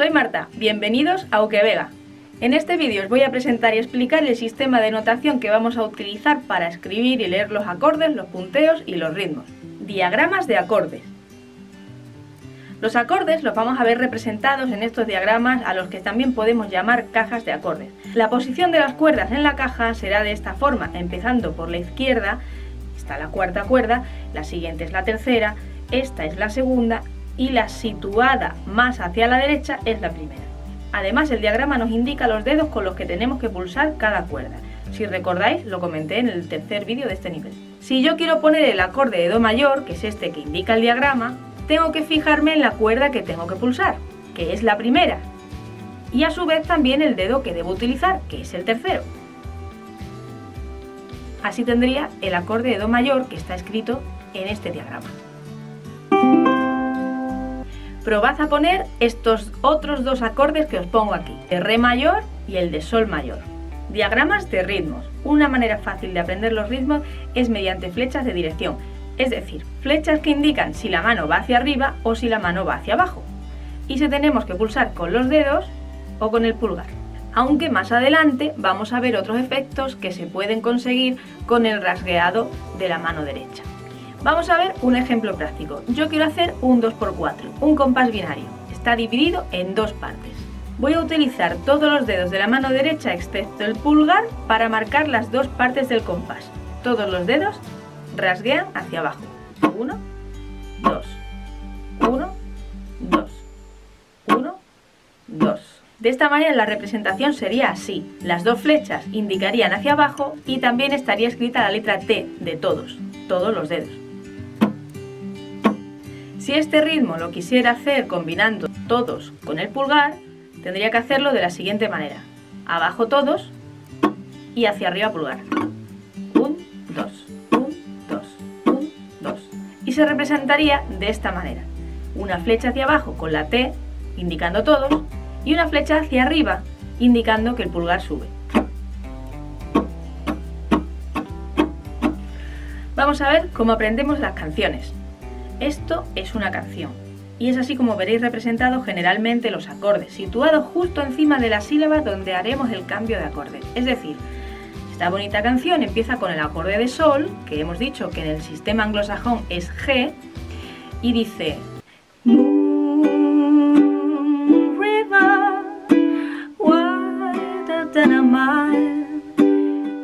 Soy Marta, bienvenidos a Vega. En este vídeo os voy a presentar y explicar el sistema de notación que vamos a utilizar para escribir y leer los acordes, los punteos y los ritmos. Diagramas de acordes. Los acordes los vamos a ver representados en estos diagramas a los que también podemos llamar cajas de acordes. La posición de las cuerdas en la caja será de esta forma, empezando por la izquierda, está la cuarta cuerda, la siguiente es la tercera, esta es la segunda y la situada más hacia la derecha es la primera. Además el diagrama nos indica los dedos con los que tenemos que pulsar cada cuerda. Si recordáis, lo comenté en el tercer vídeo de este nivel. Si yo quiero poner el acorde de Do mayor, que es este que indica el diagrama, tengo que fijarme en la cuerda que tengo que pulsar, que es la primera, y a su vez también el dedo que debo utilizar, que es el tercero. Así tendría el acorde de Do mayor que está escrito en este diagrama. Probad a poner estos otros dos acordes que os pongo aquí, el Re mayor y el de Sol mayor. Diagramas de ritmos. Una manera fácil de aprender los ritmos es mediante flechas de dirección es decir, flechas que indican si la mano va hacia arriba o si la mano va hacia abajo. Y si tenemos que pulsar con los dedos o con el pulgar. Aunque más adelante vamos a ver otros efectos que se pueden conseguir con el rasgueado de la mano derecha. Vamos a ver un ejemplo práctico. Yo quiero hacer un 2x4, un compás binario. Está dividido en dos partes. Voy a utilizar todos los dedos de la mano derecha excepto el pulgar para marcar las dos partes del compás. Todos los dedos rasguean hacia abajo. 1, 2, 1, 2, 1, 2. De esta manera la representación sería así. Las dos flechas indicarían hacia abajo y también estaría escrita la letra T de todos, todos los dedos. Si este ritmo lo quisiera hacer combinando todos con el pulgar, tendría que hacerlo de la siguiente manera. Abajo todos y hacia arriba pulgar. 1, 2 y se representaría de esta manera. Una flecha hacia abajo con la T, indicando todos, y una flecha hacia arriba, indicando que el pulgar sube. Vamos a ver cómo aprendemos las canciones. Esto es una canción, y es así como veréis representados generalmente los acordes, situados justo encima de la sílaba donde haremos el cambio de acorde. Es decir, esta bonita canción empieza con el acorde de sol, que hemos dicho que en el sistema anglosajón es G, y dice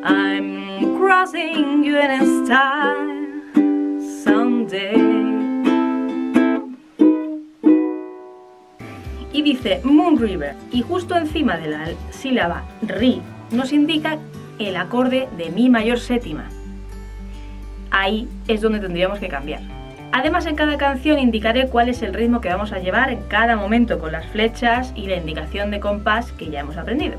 I'm crossing you in a dice Moon River, y justo encima de la sílaba ri nos indica el acorde de Mi mayor séptima. Ahí es donde tendríamos que cambiar. Además en cada canción indicaré cuál es el ritmo que vamos a llevar en cada momento con las flechas y la indicación de compás que ya hemos aprendido.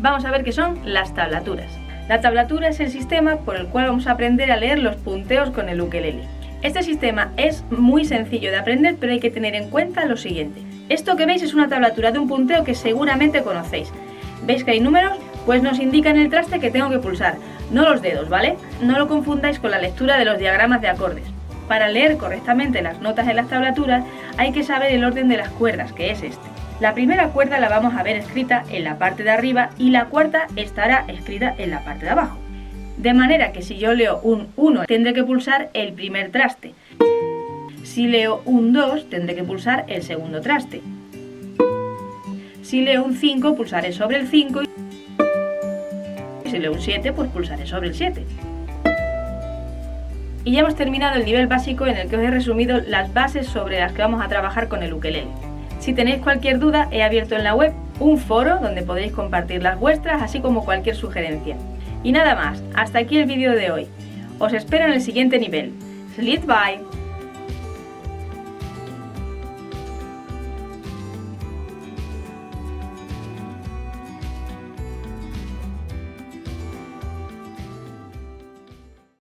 Vamos a ver qué son las tablaturas. La tablatura es el sistema por el cual vamos a aprender a leer los punteos con el ukelele. Este sistema es muy sencillo de aprender pero hay que tener en cuenta lo siguiente. Esto que veis es una tablatura de un punteo que seguramente conocéis. ¿Veis que hay números? Pues nos indica en el traste que tengo que pulsar, no los dedos, ¿vale? No lo confundáis con la lectura de los diagramas de acordes. Para leer correctamente las notas en las tablaturas hay que saber el orden de las cuerdas, que es este. La primera cuerda la vamos a ver escrita en la parte de arriba y la cuarta estará escrita en la parte de abajo. De manera que si yo leo un 1 tendré que pulsar el primer traste. Si leo un 2 tendré que pulsar el segundo traste. Si leo un 5 pulsaré sobre el 5 si leo un 7, pues pulsaré sobre el 7. Y ya hemos terminado el nivel básico en el que os he resumido las bases sobre las que vamos a trabajar con el ukelele. Si tenéis cualquier duda, he abierto en la web un foro donde podéis compartir las vuestras, así como cualquier sugerencia. Y nada más, hasta aquí el vídeo de hoy. Os espero en el siguiente nivel. Sleep bye!